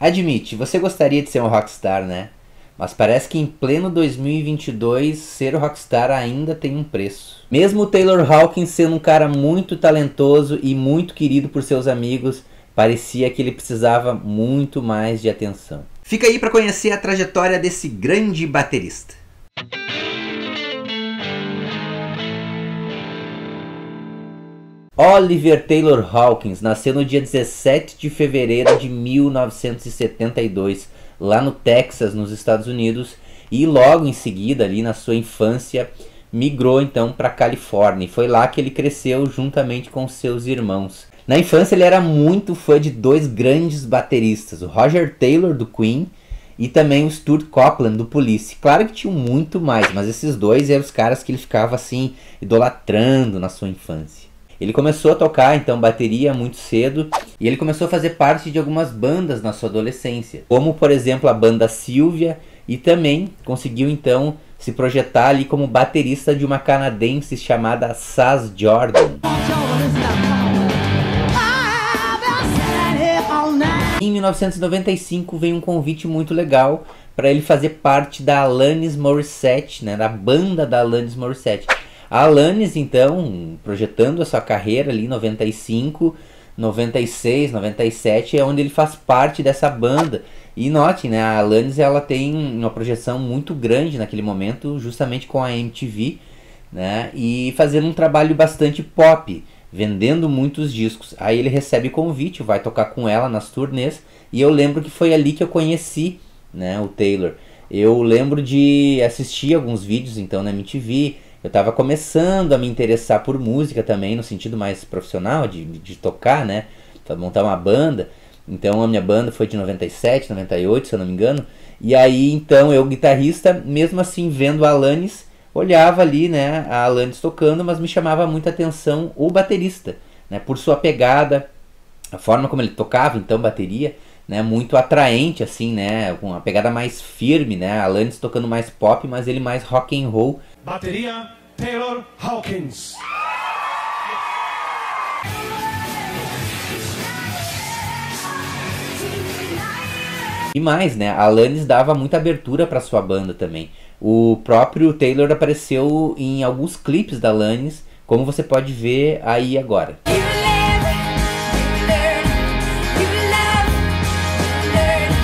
Admite, você gostaria de ser um rockstar, né? Mas parece que em pleno 2022 ser rockstar ainda tem um preço. Mesmo o Taylor Hawkins sendo um cara muito talentoso e muito querido por seus amigos, parecia que ele precisava muito mais de atenção. Fica aí para conhecer a trajetória desse grande baterista. Oliver Taylor Hawkins nasceu no dia 17 de fevereiro de 1972, lá no Texas, nos Estados Unidos, e logo em seguida, ali na sua infância, migrou então para Califórnia. E foi lá que ele cresceu juntamente com seus irmãos. Na infância ele era muito fã de dois grandes bateristas, o Roger Taylor do Queen e também o Stuart Copeland do Police. Claro que tinham muito mais, mas esses dois eram os caras que ele ficava assim idolatrando na sua infância. Ele começou a tocar então bateria muito cedo e ele começou a fazer parte de algumas bandas na sua adolescência, como por exemplo a banda Silvia e também conseguiu então se projetar ali como baterista de uma canadense chamada Saz Jordan. Em 1995 veio um convite muito legal para ele fazer parte da Alanis Morissette, né, da banda da Alanis Morissette. A Alanis, então, projetando a sua carreira ali em 95, 96, 97, é onde ele faz parte dessa banda. E note, né, a Alanis ela tem uma projeção muito grande naquele momento, justamente com a MTV, né, e fazendo um trabalho bastante pop, vendendo muitos discos. Aí ele recebe convite, vai tocar com ela nas turnês, e eu lembro que foi ali que eu conheci, né, o Taylor. Eu lembro de assistir alguns vídeos então na MTV, eu estava começando a me interessar por música também, no sentido mais profissional, de, de tocar, né? montar uma banda. Então a minha banda foi de 97, 98, se eu não me engano. E aí então eu, guitarrista, mesmo assim vendo a Alanis, olhava ali, né, a Alanis tocando, mas me chamava muita atenção o baterista, né, por sua pegada, a forma como ele tocava, então bateria, né, muito atraente assim, né, com uma pegada mais firme, né, a Alanis tocando mais pop, mas ele mais rock and roll Bateria Taylor Hawkins. E mais, né? A Alanis dava muita abertura para sua banda também. O próprio Taylor apareceu em alguns clipes da Alanis, como você pode ver aí agora.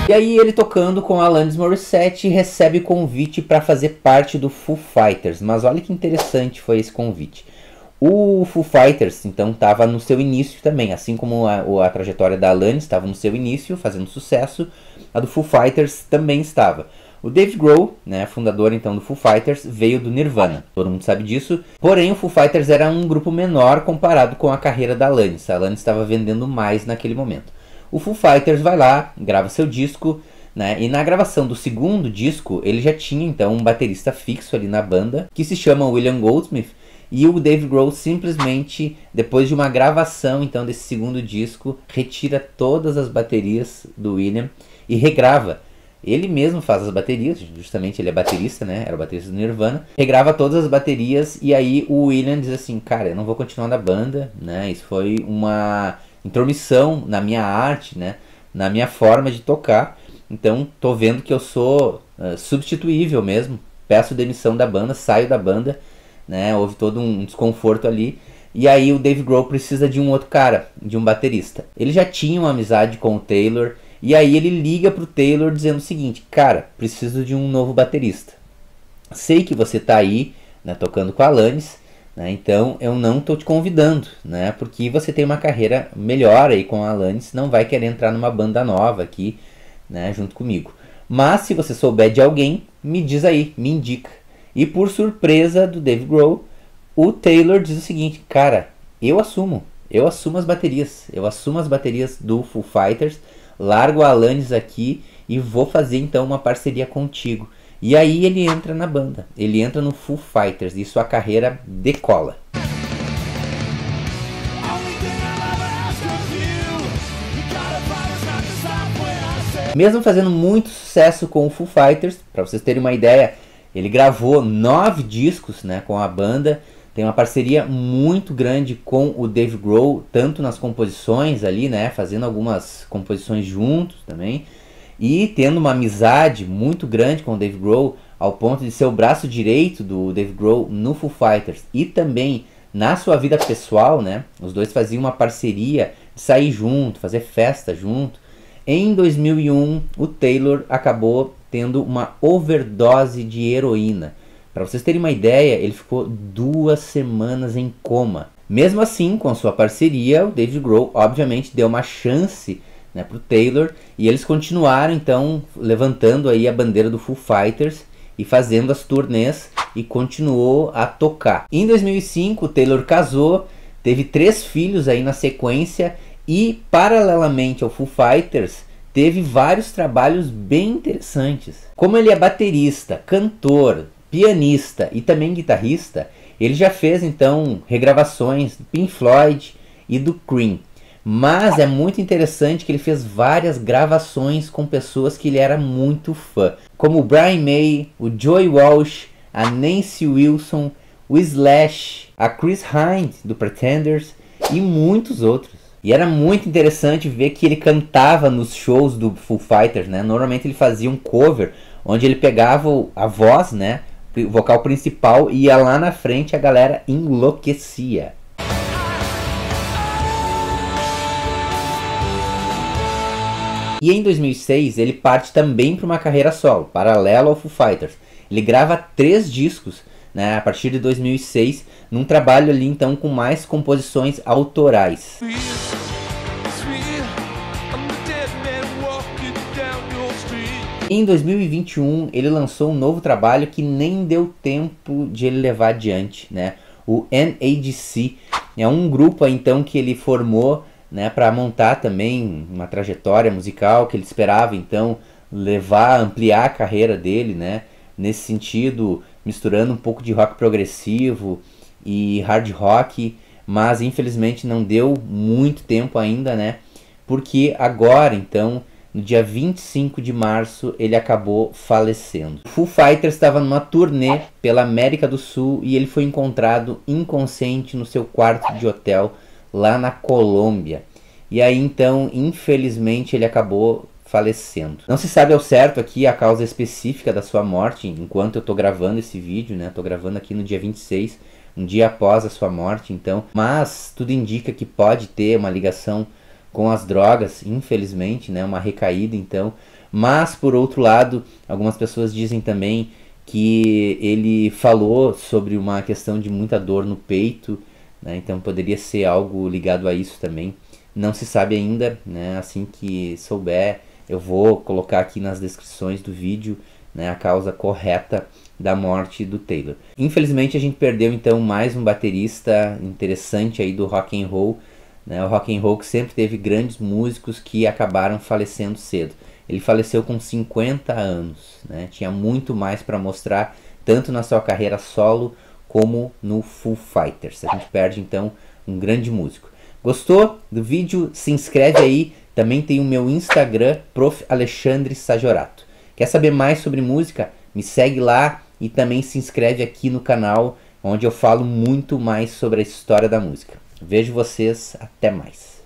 E aí ele tocando com Alanis Morissette recebe convite para fazer parte do Foo Fighters. Mas olha que interessante foi esse convite. O Foo Fighters então estava no seu início também, assim como a, a trajetória da Alanis estava no seu início, fazendo sucesso, a do Foo Fighters também estava. O Dave Grohl, né, fundador então do Foo Fighters, veio do Nirvana. Todo mundo sabe disso. Porém, o Foo Fighters era um grupo menor comparado com a carreira da Alanis. A Alanis estava vendendo mais naquele momento o Foo Fighters vai lá, grava seu disco, né? E na gravação do segundo disco, ele já tinha então um baterista fixo ali na banda, que se chama William Goldsmith, e o Dave Grohl simplesmente, depois de uma gravação então desse segundo disco, retira todas as baterias do William e regrava. Ele mesmo faz as baterias, justamente ele é baterista, né? Era o baterista do Nirvana. Regrava todas as baterias e aí o William diz assim: "Cara, eu não vou continuar na banda", né? Isso foi uma intromissão na minha arte, né? na minha forma de tocar. Então tô vendo que eu sou uh, substituível mesmo. Peço demissão da banda, saio da banda, né? Houve todo um desconforto ali. E aí o Dave Grohl precisa de um outro cara, de um baterista. Ele já tinha uma amizade com o Taylor e aí ele liga pro Taylor dizendo o seguinte: "Cara, preciso de um novo baterista. Sei que você tá aí, né, tocando com a Alanis, né? Então eu não estou te convidando, né? porque você tem uma carreira melhor aí com a Alanis, não vai querer entrar numa banda nova aqui né? junto comigo. Mas se você souber de alguém, me diz aí, me indica. E por surpresa do Dave Grohl, o Taylor diz o seguinte: Cara, eu assumo, eu assumo as baterias, eu assumo as baterias do Foo Fighters, largo a Alanis aqui e vou fazer então uma parceria contigo. E aí ele entra na banda, ele entra no Foo Fighters e sua carreira decola. Mesmo fazendo muito sucesso com o Foo Fighters, para vocês terem uma ideia, ele gravou nove discos né, com a banda, tem uma parceria muito grande com o Dave Grohl, tanto nas composições ali, né, fazendo algumas composições juntos também, e tendo uma amizade muito grande com o Dave Grohl, ao ponto de ser o braço direito do Dave Grohl no Foo Fighters e também na sua vida pessoal, né? Os dois faziam uma parceria de sair junto, fazer festa junto. Em 2001, o Taylor acabou tendo uma overdose de heroína. Para vocês terem uma ideia, ele ficou duas semanas em coma. Mesmo assim, com sua parceria, o David Grohl obviamente deu uma chance né, para o Taylor e eles continuaram então levantando aí a bandeira do Foo Fighters e fazendo as turnês e continuou a tocar. Em 2005, o Taylor casou, teve três filhos aí na sequência e paralelamente ao Foo Fighters teve vários trabalhos bem interessantes. Como ele é baterista, cantor, pianista e também guitarrista, ele já fez então regravações do Pink Floyd e do Cream. Mas é muito interessante que ele fez várias gravações com pessoas que ele era muito fã, como o Brian May, o Joey Walsh, a Nancy Wilson, o Slash, a Chris Hind do Pretenders e muitos outros. E era muito interessante ver que ele cantava nos shows do Foo Fighters, né? Normalmente ele fazia um cover onde ele pegava a voz, né, o vocal principal e ia lá na frente a galera enlouquecia. E em 2006 ele parte também para uma carreira solo, paralelo ao Foo Fighters. Ele grava três discos né, a partir de 2006, num trabalho ali então com mais composições autorais. Em 2021 ele lançou um novo trabalho que nem deu tempo de ele levar adiante, né? O NADC é um grupo então que ele formou né, para montar também uma trajetória musical que ele esperava então levar, ampliar a carreira dele, né, nesse sentido, misturando um pouco de rock progressivo e hard rock, mas infelizmente não deu muito tempo ainda, né, porque agora então no dia 25 de março ele acabou falecendo. O Foo Fighters estava numa turnê pela América do Sul e ele foi encontrado inconsciente no seu quarto de hotel lá na Colômbia. E aí então, infelizmente, ele acabou falecendo. Não se sabe ao certo aqui a causa específica da sua morte, enquanto eu estou gravando esse vídeo, né? Estou gravando aqui no dia 26, um dia após a sua morte, então. Mas tudo indica que pode ter uma ligação com as drogas, infelizmente, né? Uma recaída, então. Mas por outro lado, algumas pessoas dizem também que ele falou sobre uma questão de muita dor no peito né? Então poderia ser algo ligado a isso também. Não se sabe ainda, né? assim que souber, eu vou colocar aqui nas descrições do vídeo né, a causa correta da morte do Taylor. Infelizmente a gente perdeu então mais um baterista interessante aí do rock and roll, né, o rock and roll que sempre teve grandes músicos que acabaram falecendo cedo. Ele faleceu com 50 anos, né, tinha muito mais para mostrar tanto na sua carreira solo como no Foo Fighters. A gente perde então um grande músico. Gostou do vídeo? Se inscreve aí. Também tem o meu Instagram, Prof. Alexandre Sajorato. Quer saber mais sobre música? Me segue lá e também se inscreve aqui no canal, onde eu falo muito mais sobre a história da música. Vejo vocês, até mais.